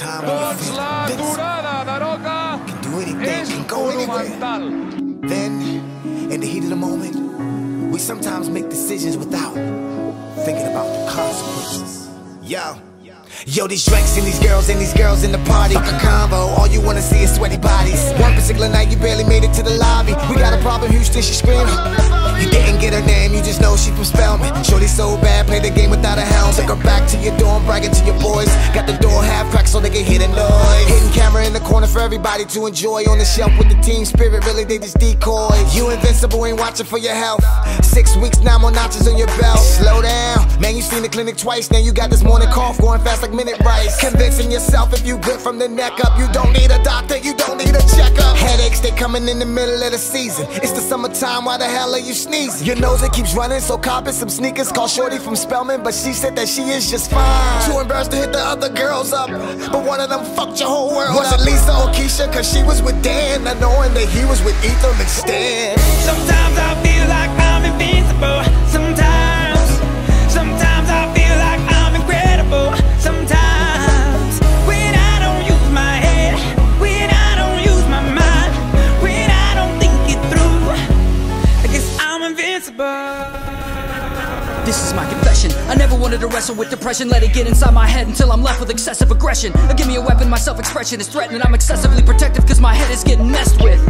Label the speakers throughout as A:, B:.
A: time when you
B: Doncs
A: feel
B: la
A: invincible.
B: aturada d'Aroca
A: Can do anything, can go anywhere. Then, in the heat of the moment, we sometimes make decisions without thinking about the consequences. Yo. Yo, these drinks and these girls and these girls in the party. Fuck a combo, all you wanna see is sweaty bodies. One particular night, you barely made it to the lobby. We got a problem, Houston, she screaming. You didn't get her name, you just know she from Spelman. Shorty so bad, play the game without a helm. Took her back to your dorm, bragging to your boys. Got the door half cracked so they can hear the noise. Hidden camera in the corner for everybody to enjoy. On the shelf with the team spirit, really they just decoys. You invincible, ain't watching for your health. Six weeks, nine more notches on your belt. Slow down, man, you seen the clinic twice. Now you got this morning cough going fast like minute rice. Convincing yourself if you good from the neck up. You don't need a doctor, you don't need a checkup. Headaches, they coming in the middle of the season. It's the summertime, why the hell are you sneezing? Your nose, it keeps running, so copping some sneakers. Call Shorty from Spelman, but she said that she is just fine. Too embarrassed to hit the other girls up, but one of them fucked your whole world. Was it Lisa or Keisha? Cause she was with Dan, not knowing that he was with Ethan and Stan.
C: Sometimes I feel
D: wrestle with depression. Let it get inside my head until I'm left with excessive aggression. Uh, Give me a weapon, my self expression is threatened. I'm excessively protective because my head is getting messed with.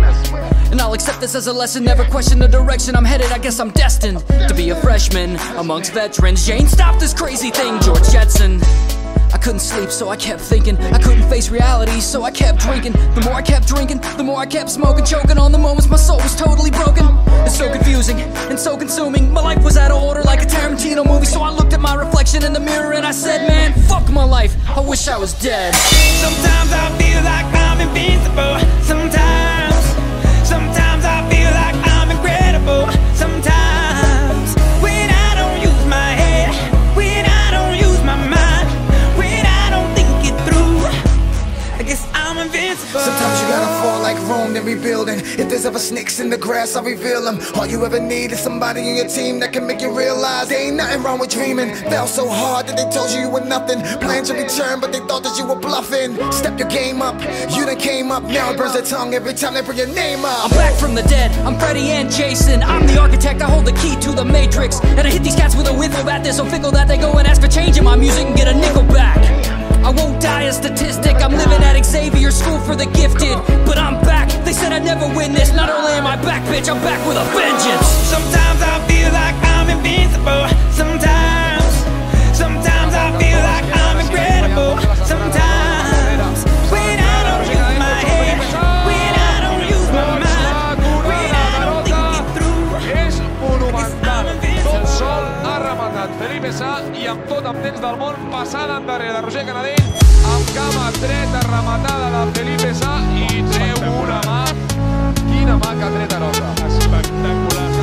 D: And I'll accept this as a lesson. Never question the direction I'm headed. I guess I'm destined to be a freshman amongst veterans. Jane, stop this crazy thing, George Jetson. I couldn't sleep, so I kept thinking. I couldn't face reality, so I kept drinking. The more I kept drinking, the more I kept smoking, choking on the moments my soul was totally broken. It's so confusing and so consuming. My life was out of order like a Tarantino movie, so I looked at my reflection in the mirror and I said, Man, fuck my life. I wish I was dead.
C: Sometimes I feel
A: fall like Rome, then rebuilding. If there's ever snakes in the grass, I'll reveal them. All you ever need is somebody in your team that can make you realize there ain't nothing wrong with dreaming. Fell so hard that they told you you were nothing. Planned to return, but they thought that you were bluffing. Step your game up, you done came up. Now it burns their tongue every time they bring your name up.
D: I'm back from the dead, I'm Freddy and Jason I'm the architect, I hold the key to the matrix And I hit these cats with a whiffle bat They're so fickle that they go and ask for change in my music and get a nickel back I won't die a statistic, I'm living at Xavier School for the Gifted. But I'm back, they said I'd never win this. Not only am I back, bitch, I'm back with a vengeance.
C: Sometimes
B: Sá i amb tot el temps del món passada endarrere de Roger Canadell amb cama dreta rematada de Felipe Sá i treu una mà. Quina mà que ha tret. Espectacular.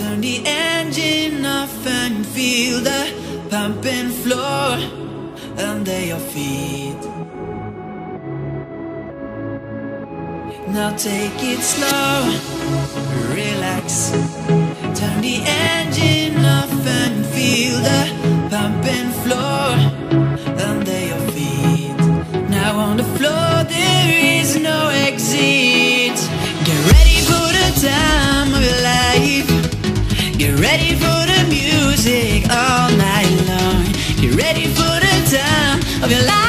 E: Turn the engine off and feel the pumping floor under your feet. Now take it slow, relax. Turn the engine of your life.